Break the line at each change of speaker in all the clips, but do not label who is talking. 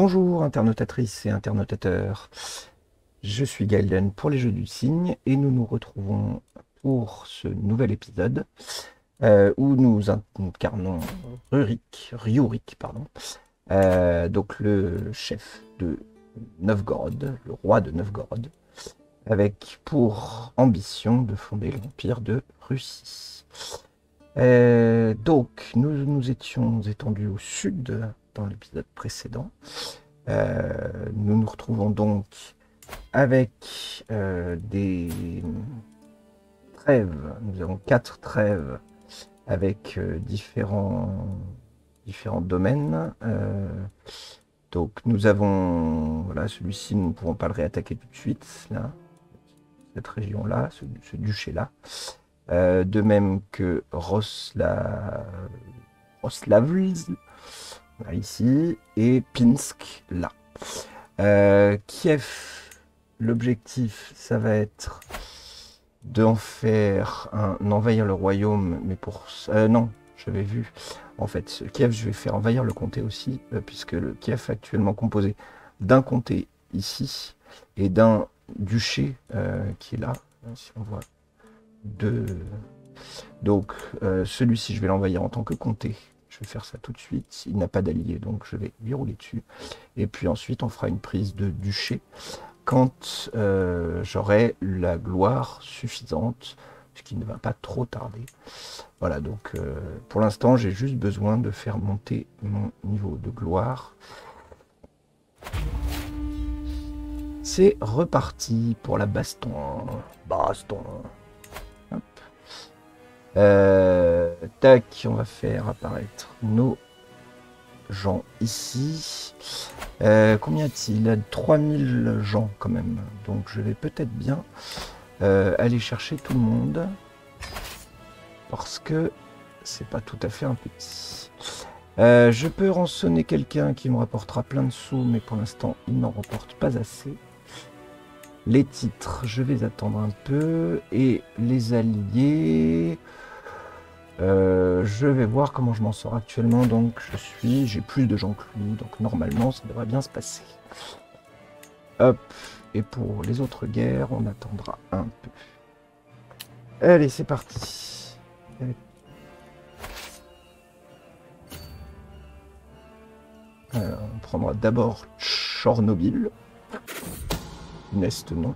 Bonjour internautatrices et internautateurs, je suis Gaëlen pour les Jeux du Cygne et nous nous retrouvons pour ce nouvel épisode euh, où nous incarnons Rurik, Ryurik, pardon, euh, donc le chef de Novgorod, le roi de Novgorod, avec pour ambition de fonder l'empire de Russie. Euh, donc nous nous étions étendus au sud l'épisode précédent. nous nous retrouvons donc avec des trêves. Nous avons quatre trêves avec euh, différents, différents domaines. Euh, donc nous avons, voilà, celui-ci, nous ne pouvons pas le réattaquer tout de suite, là, cette région-là, ce, duché-là. Euh, de même que Rosla... Ici, et Pinsk, là. Kiev, l'objectif, ça va être d'en faire un envahir le royaume, mais pour euh, non, j'avais vu. En fait, Kiev, je vais faire envahir le comté aussi, euh, puisque le Kiev est actuellement composé d'un comté ici et d'un duché euh, qui est là. Si on voit deux. Donc, celui-ci, je vais l'envahir en tant que comté. Je vais faire ça tout de suite. Il n'a pas d'allié, donc je vais lui rouler dessus. Et puis ensuite, on fera une prise de duché quand euh, j'aurai la gloire suffisante, ce qui ne va pas trop tarder. Voilà, donc euh, pour l'instant, j'ai juste besoin de faire monter mon niveau de gloire. C'est reparti pour la baston. Baston. Euh, tac, on va faire apparaître nos gens ici. Euh, combien a-t-il? A 3000 gens quand même. Donc je vais peut-être bien euh, aller chercher tout le monde. Parce que c'est pas tout à fait un petit. Euh, je peux rançonner quelqu'un qui me rapportera plein de sous, mais pour l'instant il n'en rapporte pas assez. Les titres, je vais attendre un peu. Et les alliés. Euh, je vais voir comment je m'en sors actuellement. Donc, je suis, j'ai plus de gens que lui. Donc, normalement, ça devrait bien se passer. Hop. Et pour les autres guerres, on attendra un peu. Allez, c'est parti. on prendra d'abord Chornobyl. Nest, non.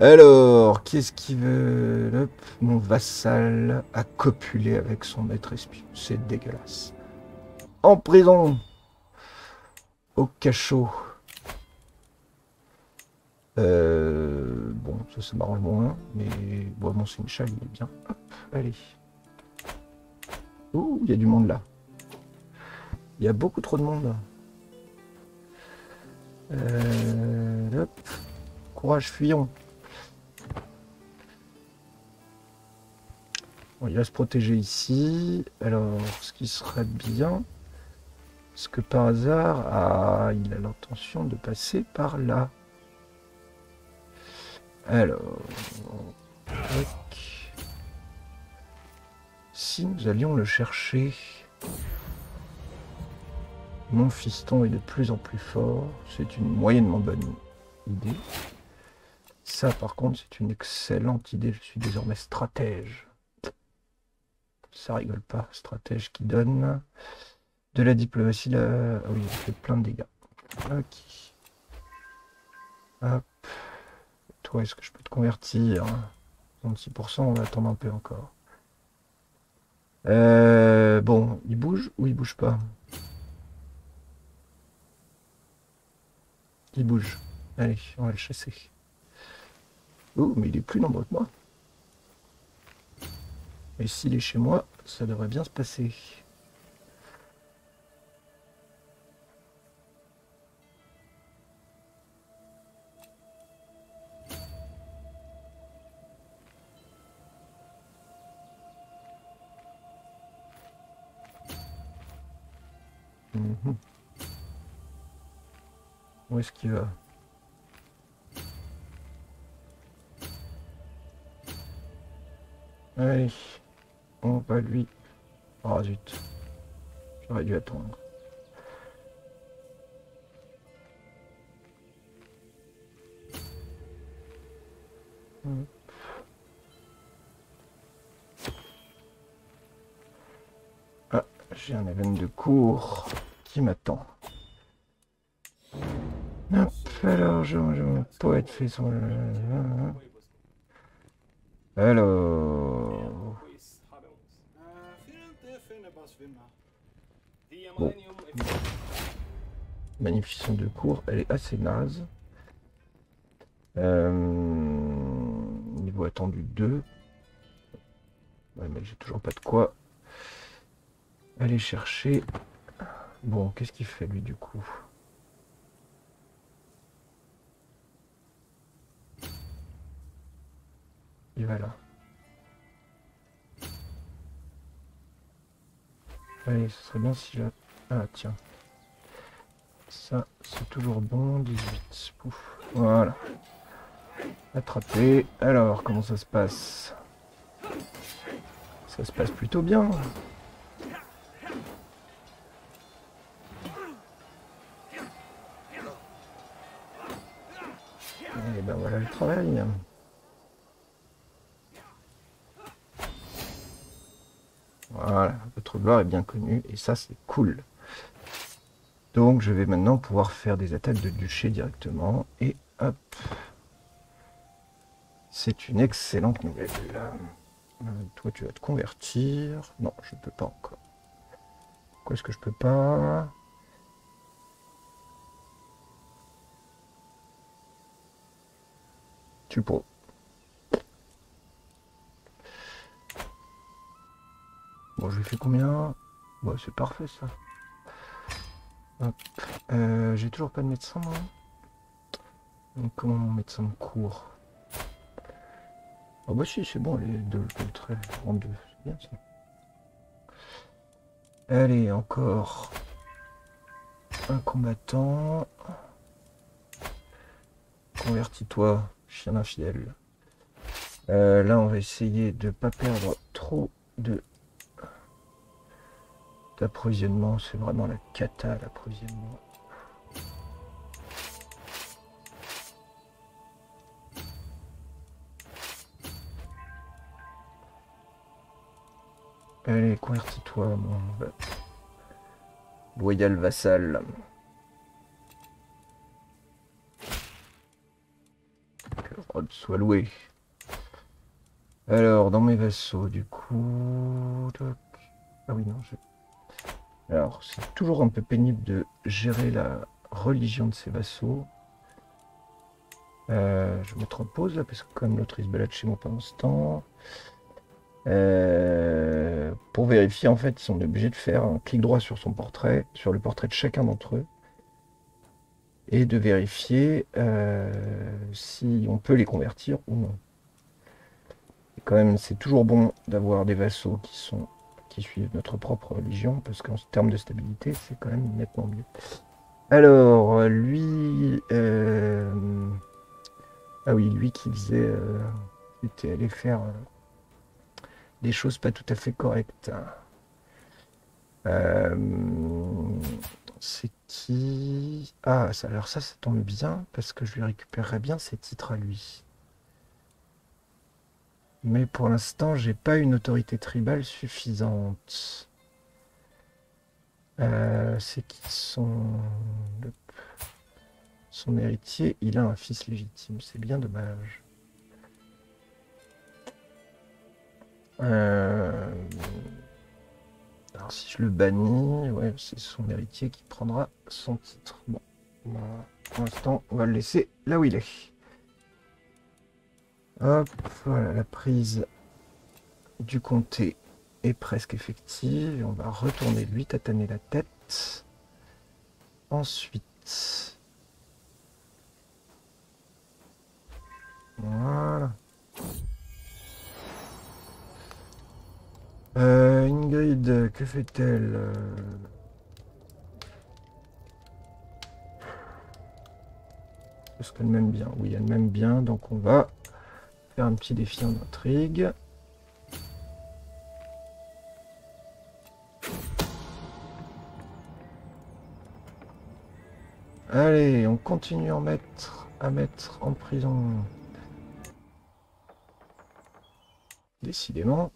Alors, qui est-ce qui veut Mon vassal a copulé avec son maître espion? C'est dégueulasse. En prison Au cachot. Euh, bon, ça, ça m'arrange moins, mais bon, mon Sénéchal, il est bien. Hop, allez. Ouh, il y a du monde là. Il y a beaucoup trop de monde. Euh, hop. Courage, fuyons. Il va se protéger ici. Alors, ce qui serait bien, est-ce que par hasard, ah, il a l'intention de passer par là. Alors, si nous allions le chercher, mon fiston est de plus en plus fort. C'est une moyennement bonne idée. Ça, par contre, c'est une excellente idée. Je suis désormais stratège. Ça rigole pas. Stratège qui donne de la diplomatie. Ah oui, il fait plein de dégâts. Ok. Hop. Toi, est-ce que je peux te convertir? 36%, on va attendre un peu encore. Euh, bon, il bouge ou il bouge pas? Il bouge. Allez, on va le chasser. Oh, mais il est plus nombreux que moi. Et s'il est chez moi, ça devrait bien se passer. Mhm. Où est-ce qu'il va? Allez Oh, on va lui... Oh zut. J'aurais dû attendre. Ah, j'ai un événement de cours qui m'attend. Hop, alors, je, je poète fait son... Alors... Magnificent de cours, elle est assez naze. Euh, niveau attendu 2. Ouais, mais j'ai toujours pas de quoi aller chercher. Bon, qu'est-ce qu'il fait lui du coup? Il va là. Allez, ce serait bien si là... Ah tiens. Ça, c'est toujours bon. 18. Pouf. Voilà. Attrapé. Alors, comment ça se passe? Ça se passe plutôt bien. Et ben voilà le travail. Voilà, votre gloire est bien connue et ça c'est cool. Donc je vais maintenant pouvoir faire des attaques de duché directement et hop. C'est une excellente nouvelle. Euh, toi tu vas te convertir. Non, je ne peux pas encore. Pourquoi est-ce que je peux pas? Tu peux. Bon, je lui fais combien? Bon, c'est parfait ça. Euh, j'ai toujours pas de médecin, comment mon médecin me court? Ah bah si, c'est bon, les deux, le trait, deux, c'est bien ça. Allez, encore un combattant. Convertis-toi, chien infidèle. Euh, là, on va essayer de pas perdre trop de L'approvisionnement, c'est vraiment la cata, l'approvisionnement. Allez, convertis-toi, mon loyal vassal. Que Rod soit loué. Alors, dans mes vassaux, du coup... Ah oui, non, je... Alors, c'est toujours un peu pénible de gérer la religion de ses vassaux. Euh, je vais mettre en pause là, parce que comme l'autre il se balade chez moi pendant ce temps. Euh, pour vérifier, en fait, ils sont obligés de faire un clic droit sur son portrait, sur le portrait de chacun d'entre eux, et de vérifier euh, si on peut les convertir ou non. Et quand même, c'est toujours bon d'avoir des vassaux qui sont qui suivent notre propre religion, parce qu'en termes de stabilité, c'est quand même nettement mieux. Alors, lui... Euh, ah oui, lui qui faisait... Euh... était allé faire euh, des choses pas tout à fait correctes. C'est qui? Ah, alors ça, ça tombe bien, parce que je lui récupérerai bien ses titres à lui. Mais pour l'instant, j'ai pas une autorité tribale suffisante. Euh, c'est qui son... son héritier? Il a un fils légitime, c'est bien dommage. Euh, alors si je le bannis, ouais, c'est son héritier qui prendra son titre. Bon, pour l'instant, on va le laisser là où il est. Hop, voilà, la prise du comté est presque effective. on va retourner lui tataner la tête. Ensuite... Voilà. Euh, Ingrid, que fait-elle euh? Est-ce qu'elle m'aime bien? Oui, elle m'aime bien, donc on va un petit défi en intrigue. Allez, on continue en mettre, à mettre en prison. Décidément.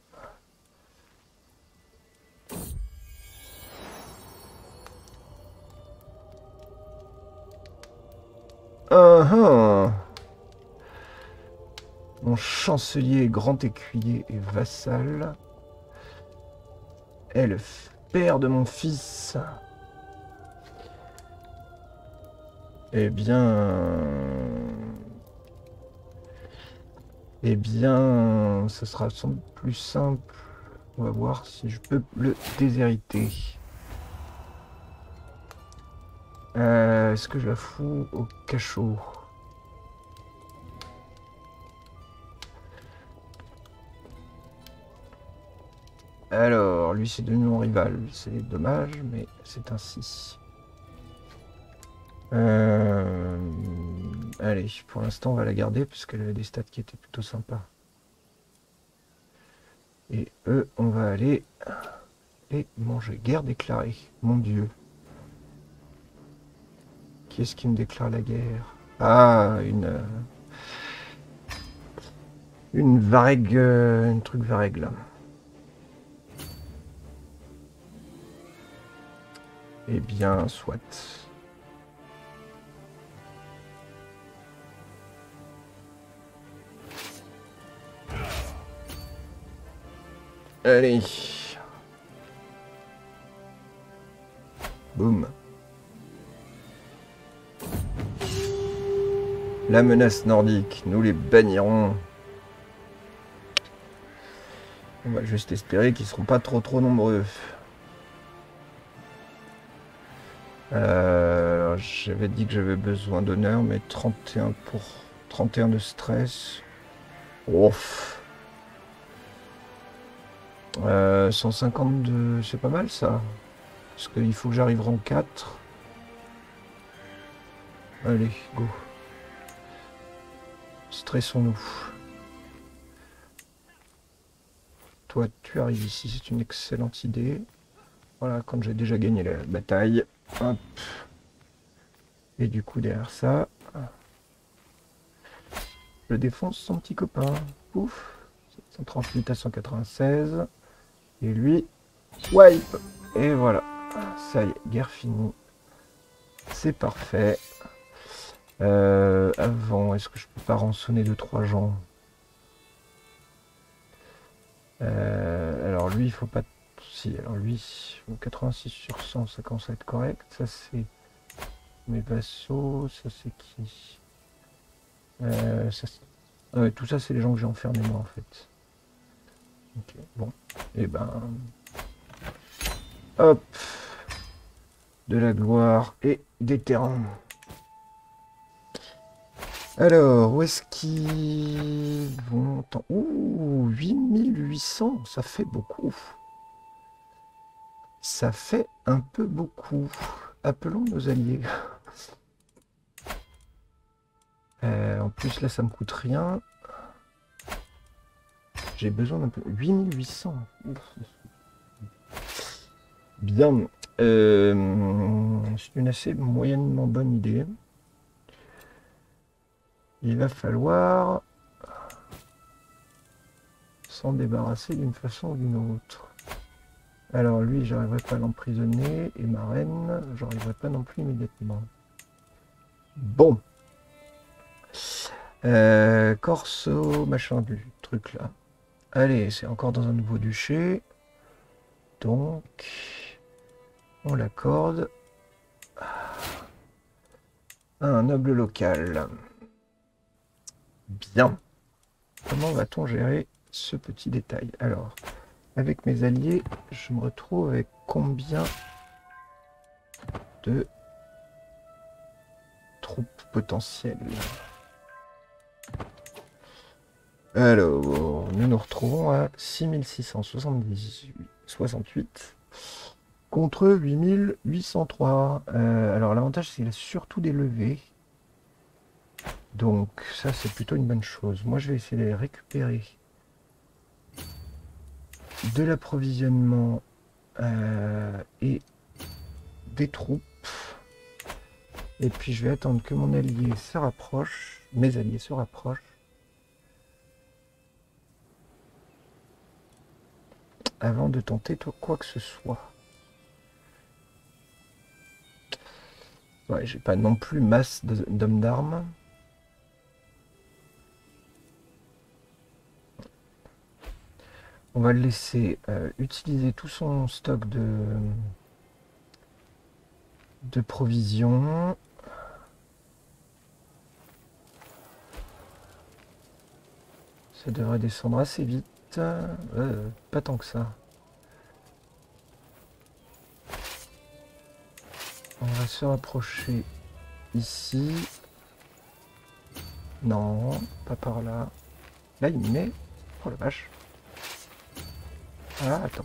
Chancelier, grand écuyer et vassal est le père de mon fils. Eh bien... Eh bien, ce sera sans plus simple. On va voir si je peux le déshériter. Euh, Est-ce que je la fous au cachot? Alors, lui c'est devenu mon rival. C'est dommage, mais c'est ainsi. Euh, Allez, pour l'instant on va la garder parce qu'elle avait des stats qui étaient plutôt sympas. Et eux, on va aller les manger. Guerre déclarée. Mon dieu. Qui est-ce qui me déclare la guerre? Ah, une... euh, Une varègue... euh, Un truc varègue là. Eh bien, soit. Allez. Boum. La menace nordique, nous les bannirons. On va juste espérer qu'ils seront pas trop trop nombreux. Euh, j'avais dit que j'avais besoin d'honneur, mais 31 pour 31 de stress. Ouf. Euh, 152, c'est pas mal ça. Parce qu'il faut que j'arrive en 4. Allez, go. Stressons-nous. Toi, tu arrives ici, c'est une excellente idée. Voilà, quand j'ai déjà gagné la bataille. Et du coup, derrière ça, je défonce son petit copain. Pouf. 138 à 196. Et lui, wipe. Et voilà. Ça y est, guerre finie. C'est parfait. Euh, avant, est-ce que je peux pas rançonner de trois gens? Euh, Alors lui, il faut pas... Si, alors lui, 86 sur 100, ça commence à être correct. Ça, c'est mes vassaux. Ça, c'est qui? Euh, ça, ah Tout ça, c'est les gens que j'ai enfermés, moi, en fait. Ok, bon. Et ben... Hop De la gloire et des terrains. Alors, où est-ce qu'ils vont? Ouh, 8800, ça fait beaucoup. Ça fait un peu beaucoup. Appelons nos alliés. Euh, en plus, là, ça me coûte rien. J'ai besoin d'un peu... 8800. Ouf. Bien. Euh, C'est une assez moyennement bonne idée. Il va falloir s'en débarrasser d'une façon ou d'une autre. Alors lui, j'arriverai pas à l'emprisonner, et ma reine, j'arriverai pas non plus immédiatement. Bon. Euh, Corso, machin du truc là. Allez, c'est encore dans un nouveau duché. Donc, on l'accorde à un noble local. Bien. Comment va-t-on gérer ce petit détail? Alors, avec mes alliés, je me retrouve avec combien de troupes potentielles? Alors, nous nous retrouvons à 6668 contre 8803. Euh, alors, l'avantage, c'est qu'il a surtout des levées. Donc ça c'est plutôt une bonne chose. Moi je vais essayer de récupérer de l'approvisionnement euh, et des troupes. Et puis je vais attendre que mon allié se rapproche, mes alliés se rapprochent. avant de tenter quoi que ce soit. Ouais, j'ai pas non plus masse d'hommes d'armes. On va le laisser euh, utiliser tout son stock de, de provisions. Ça devrait descendre assez vite. Euh, pas tant que ça. On va se rapprocher ici. Non, pas par là. Là, il met... Oh la vache. Ah, attends.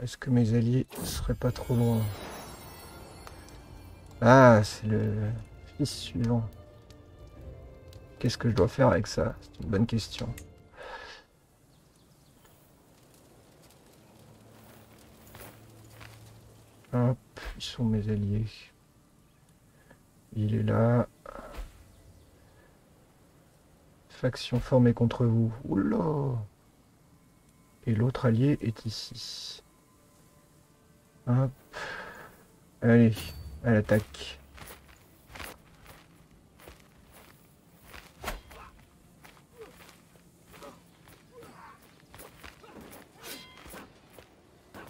Est-ce que mes alliés seraient pas trop loin? Ah, c'est le fils suivant. Qu'est-ce que je dois faire avec ça? C'est une bonne question. Hop, ils sont mes alliés. Il est là. Faction formée contre vous. Oula Et l'autre allié est ici. Hop. Allez, à l'attaque.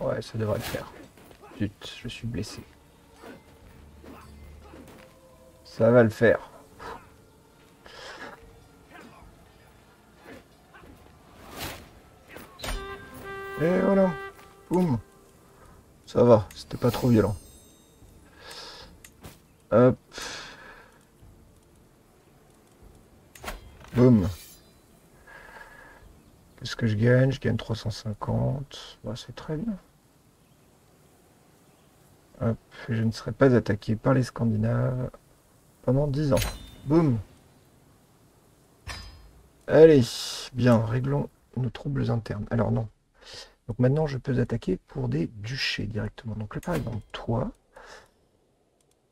Ouais, ça devrait le faire. Zut, je suis blessé. Ça va le faire. Et voilà. Boum. Ça va, c'était pas trop violent. Hop. Boum. Qu'est-ce que je gagne? Je gagne 350. Bah, c'est très bien. Hop. Je ne serai pas attaqué par les Scandinaves pendant 10 ans. Boum. Allez, bien, réglons nos troubles internes. Alors non. Donc maintenant, je peux attaquer pour des duchés directement. Donc là, par exemple, toi,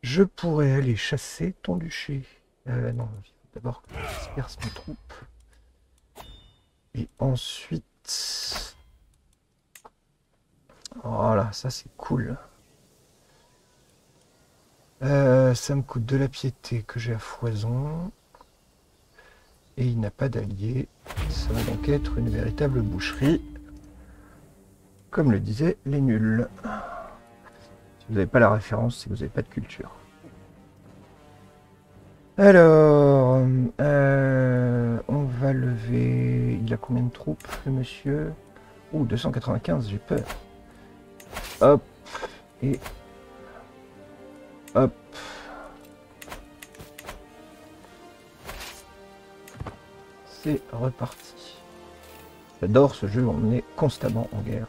je pourrais aller chasser ton duché. Euh, non, d'abord je disperse mes troupes. Et ensuite... Voilà, ça c'est cool. Euh, ça me coûte de la piété que j'ai à foison. Et il n'a pas d'allié. Ça va donc être une véritable boucherie. Comme le disaient les nuls. Si vous n'avez pas la référence, si vous n'avez pas de culture. Alors, euh, on va lever... Il a combien de troupes, le monsieur? Ouh, 295, j'ai peur. Hop, et Hop. C'est reparti. J'adore ce jeu, on est constamment en guerre.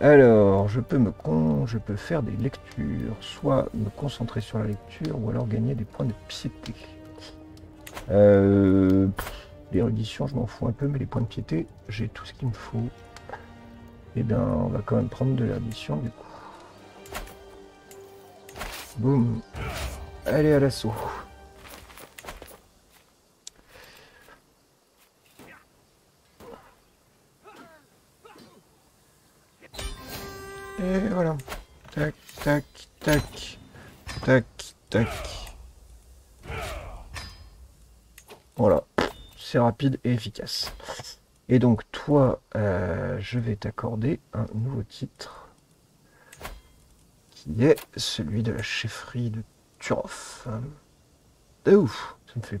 Alors, je peux me con, je peux faire des lectures, soit me concentrer sur la lecture, ou alors gagner des points de piété. Euh, L'érudition, je m'en fous un peu, mais les points de piété, j'ai tout ce qu'il me faut. Eh bien, on va quand même prendre de l'érudition du coup. Boum. Allez à l'assaut. Et voilà. Tac, tac, tac. Tac, tac. Voilà. C'est rapide et efficace. Et donc toi, euh, je vais t'accorder un nouveau titre qui est celui de la chefferie de Turov. De ouf, ça me fait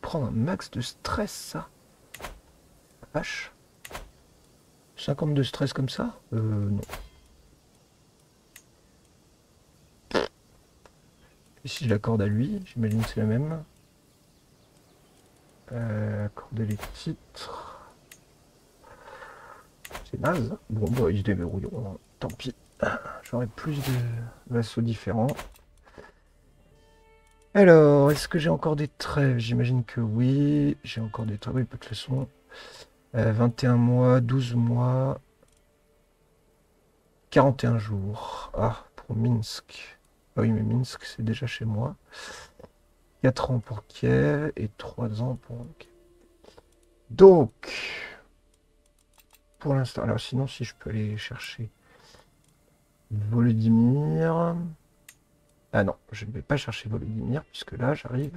prendre un max de stress ça. Vache. 50 de stress comme ça? Euh non. Et si je l'accorde à lui, j'imagine que c'est la même. Euh, accorder les titres. C'est naze. Bon bah ils se débrouilleront, tant pis. J'aurai plus de vassaux différents. Alors, est-ce que j'ai encore des trêves? J'imagine que oui. J'ai encore des trêves, oui, de toute façon. 21 euh, mois, 12 mois. 41 jours. Ah, pour Minsk. Ah oui, mais Minsk, c'est déjà chez moi. 4 ans pour Kiev et 3 ans pour... Donc, pour l'instant, alors sinon, si je peux aller chercher Volodymyr... Ah non, je ne vais pas chercher Volodymyr, puisque là, j'arrive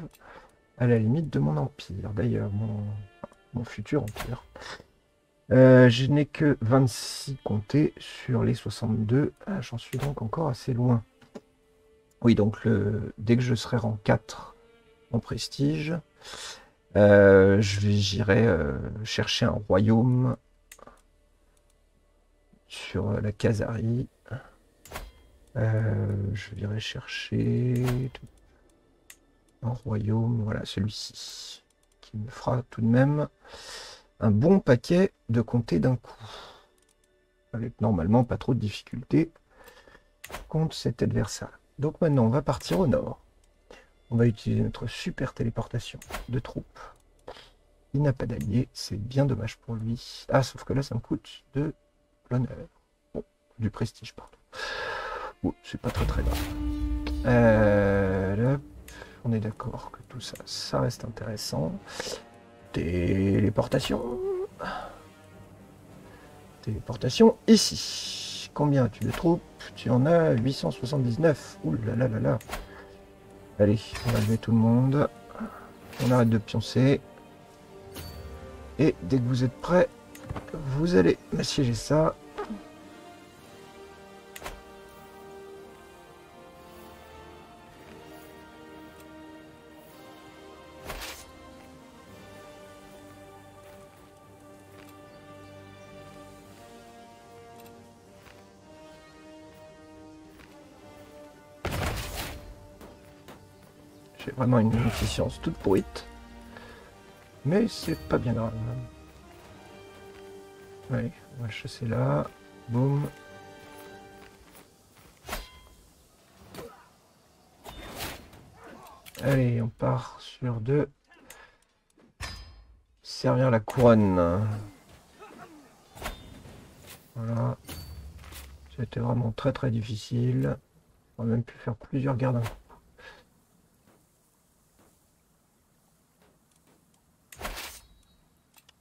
à la limite de mon empire. D'ailleurs, mon, futur empire. Euh, je n'ai que 26 comptés sur les 62. Ah, J'en suis donc encore assez loin. Oui, donc dès que je serai rang 4 en prestige, euh, j'irai euh, chercher un royaume sur la Kazari. Je virai chercher un royaume, voilà celui-ci, qui me fera tout de même un bon paquet de comtés d'un coup. Avec normalement pas trop de difficultés contre cet adversaire. Donc maintenant on va partir au nord. On va utiliser notre super téléportation de troupes. Il n'a pas d'allié, c'est bien dommage pour lui. Ah, sauf que là, ça me coûte de l'honneur. Du prestige, pardon. C'est pas très très grave. Euh, on est d'accord que tout ça, ça reste intéressant. Téléportation. Téléportation ici. Combien as-tu de troupes? Tu en as 879. Ouh là là là là. Allez, on va lever tout le monde. On arrête de pioncer. Et dès que vous êtes prêts, vous allez m'assiéger ça. J'ai vraiment une efficience toute pourrite. Mais c'est pas bien grave. Allez, on va chasser là. Boum. Allez, on part sur deux. Servir la couronne. Voilà. C'était vraiment très très difficile. On a même pu faire plusieurs gardes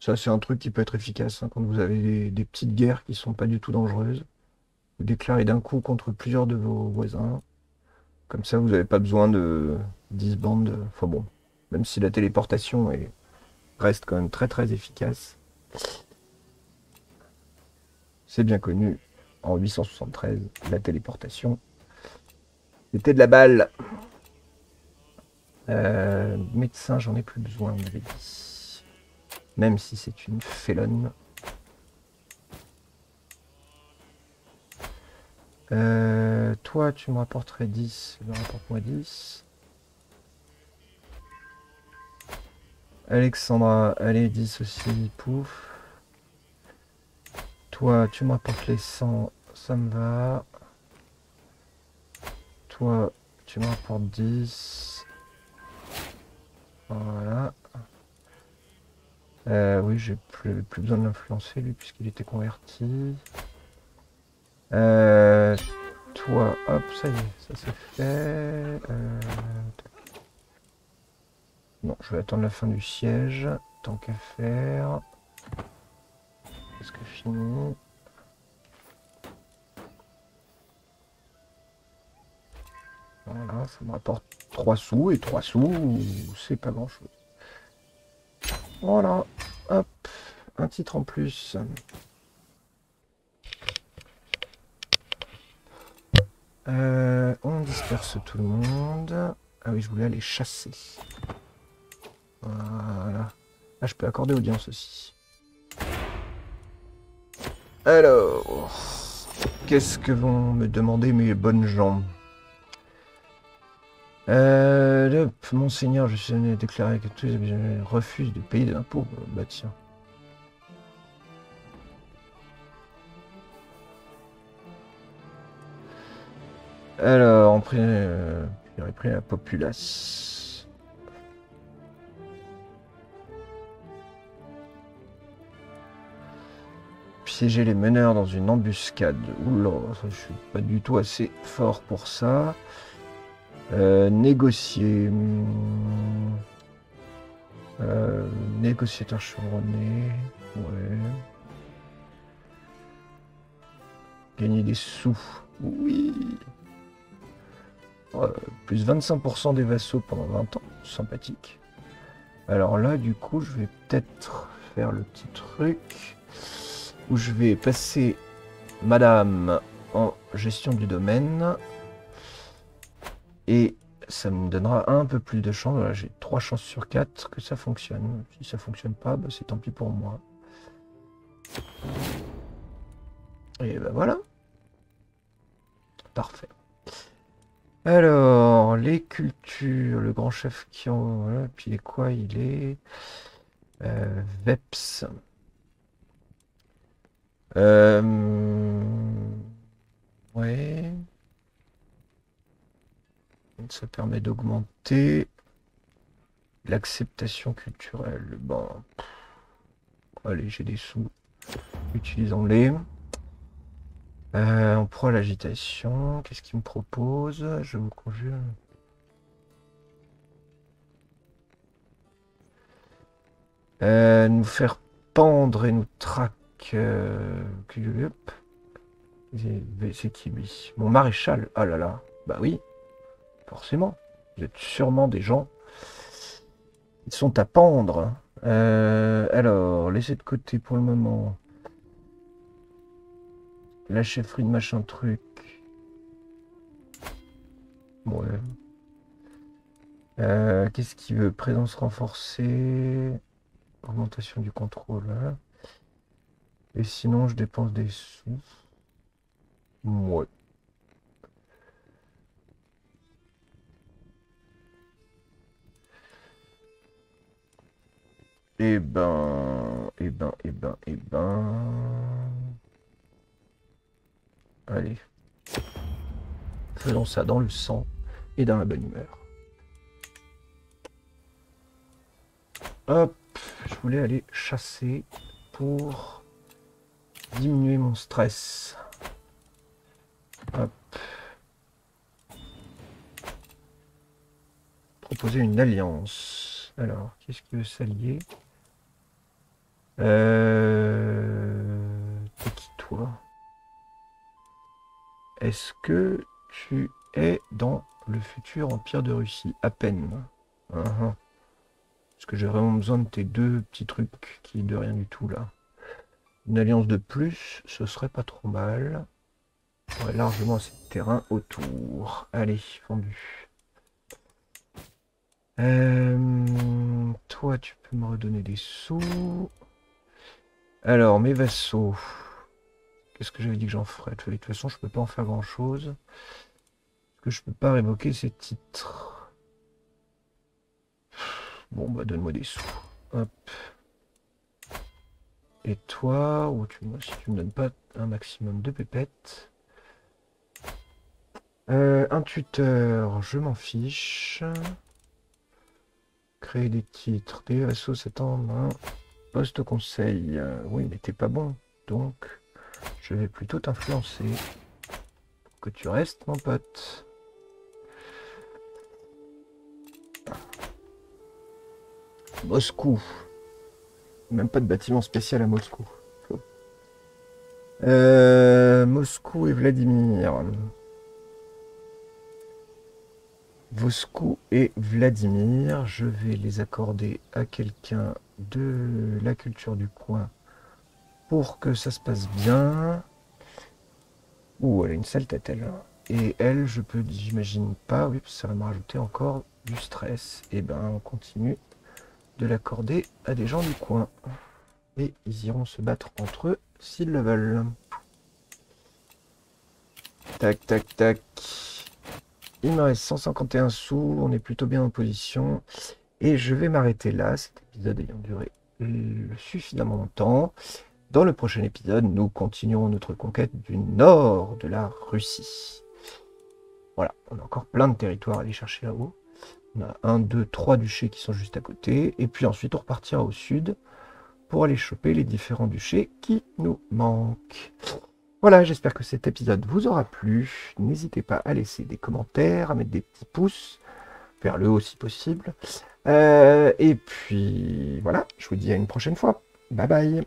Ça, c'est un truc qui peut être efficace hein, quand vous avez des, petites guerres qui sont pas du tout dangereuses. Vous déclarez d'un coup contre plusieurs de vos voisins. Comme ça, vous n'avez pas besoin de 10 bandes. Enfin bon, même si la téléportation est... reste quand même très très efficace. C'est bien connu. En 873, la téléportation. C'était de la balle. Euh, médecin, j'en ai plus besoin, on avait. Même si c'est une félonne. Euh, toi, tu me rapporterais 10. Rapporte-moi 10. Alexandra, allez, 10 aussi. Pouf. Toi, tu me rapportes les 100. Ça me va. Toi, tu me rapportes 10. Voilà. Euh, oui, j'ai plus, besoin de l'influencer lui puisqu'il était converti. Euh, toi, hop, ça y est, ça c'est fait. Euh, non, je vais attendre la fin du siège, tant qu'à faire. Est-ce que fini Voilà, ça me rapporte 3 sous, et 3 sous, c'est pas grand chose. Voilà, hop, un titre en plus. Euh, on disperse tout le monde. Ah oui, je voulais aller chasser. Voilà. Ah, je peux accorder audience aussi. Alors, qu'est-ce que vont me demander mes bonnes gens? Euh, Monseigneur, je suis déclarer que tous les refusent de payer de l'impôt. Bah tiens. Alors, on pris, euh, pris la populace. Piéger les meneurs dans une embuscade. Oula, je suis pas du tout assez fort pour ça. Euh, négocier. hmm, euh, négociateur chevronné. Ouais. Gagner des sous. Oui. Euh, plus 25% des vassaux pendant 20 ans. Sympathique. Alors là, du coup, je vais peut-être faire le petit truc où je vais passer Madame en gestion du domaine. Et ça me donnera un peu plus de chance. J'ai 3 chances sur 4 que ça fonctionne. Si ça fonctionne pas, bah, c'est tant pis pour moi. Et ben voilà. Parfait. Alors, les cultures, le grand chef qui en... Voilà, puis il est quoi? Il est... euh, Veps. Euh, Ouais. Ça permet d'augmenter l'acceptation culturelle. Bon. Allez, j'ai des sous. Utilisons-les. Euh, on prend l'agitation. Qu'est-ce qu'il me propose? Je vous conjure. Euh, nous faire pendre et nous traque. euh, c'est qui lui? Mon maréchal. Ah là là. Bah oui. Forcément. Vous êtes sûrement des gens. Ils sont à pendre. Euh, alors, laissez de côté pour le moment. La chefferie de machin truc. Ouais. Euh, Qu'est-ce qu'il veut Présence renforcée? Augmentation du contrôle. hein. Et sinon, je dépense des sous. Ouais. Eh ben, eh ben, eh ben, eh ben. Allez. Faisons ça dans le sang et dans la bonne humeur. Hop, je voulais aller chasser pour diminuer mon stress. Hop. Proposer une alliance. Alors, qu'est-ce veut s'allier euh... T'es qui toi? Est-ce que tu es dans le futur empire de Russie? À peine. Uhum. Est-ce que j'ai vraiment besoin de tes deux petits trucs qui de rien du tout là Une alliance de plus, ce serait pas trop mal. Largement assez de terrain autour. Allez, vendu. Euh, toi, tu peux me redonner des sous. Alors, mes vassaux. Qu'est-ce que j'avais dit que j'en ferais? De toute façon, je peux pas en faire grand-chose. Que je peux pas révoquer ces titres? Bon, bah donne-moi des sous. Et toi, ou tu, si tu me donnes pas un maximum de pépettes. Euh, un tuteur, je m'en fiche. Créer des titres, des vassaux, c'est en main. Poste conseil, euh, oui, mais t'es pas bon. Donc, je vais plutôt t'influencer. Que tu restes, mon pote. Moscou. Même pas de bâtiment spécial à Moscou. Euh, Moscou et Vladimir. Moscou et Vladimir, je vais les accorder à quelqu'un de la culture du coin pour que ça se passe bien. Ouh, elle a une sale tête, elle. Et elle, je peux, j'imagine pas, oui, ça va me rajouter encore du stress. Et ben, on continue de l'accorder à des gens du coin. Et ils iront se battre entre eux s'ils le veulent. Tac, tac, tac. Il me reste 151 sous, on est plutôt bien en position. Et je vais m'arrêter là, cet épisode ayant duré euh, suffisamment longtemps. Dans le prochain épisode, nous continuerons notre conquête du nord de la Russie. Voilà, on a encore plein de territoires à aller chercher là-haut. On a un, deux, trois duchés qui sont juste à côté. Et puis ensuite, on repartira au sud pour aller choper les différents duchés qui nous manquent. Voilà, j'espère que cet épisode vous aura plu. N'hésitez pas à laisser des commentaires, à mettre des petits pouces vers le haut si possible. Euh, et puis voilà, je vous dis à une prochaine fois. Bye bye